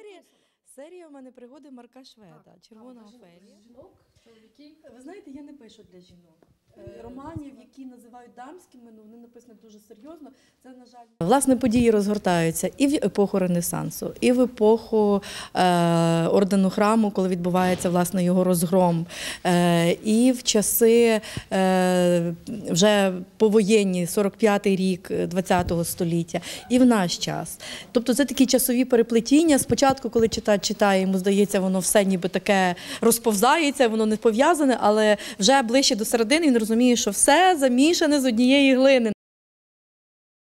серія, серія у мене пригоди Марка Шведа, Червона Офелія. Жінок, чоловіків. Ви знаєте, я не пишу для жінок. Е, Романів, які називають дамськими, ну вони написані дуже серйозно. Це на жаль. Власне, події розгортаються і в епоху Ренесансу, і в епоху е, ордену храму, коли відбувається власне його розгром, е, і в часи е, вже повоєнні, 45-й рік е, 20-го століття, і в наш час. Тобто це такі часові переплетіння. Спочатку, коли читач читає, йому здається, воно все ніби таке розповзається, воно не пов'язане, але вже ближче до середини він розуміє, що все замішане з однієї глини.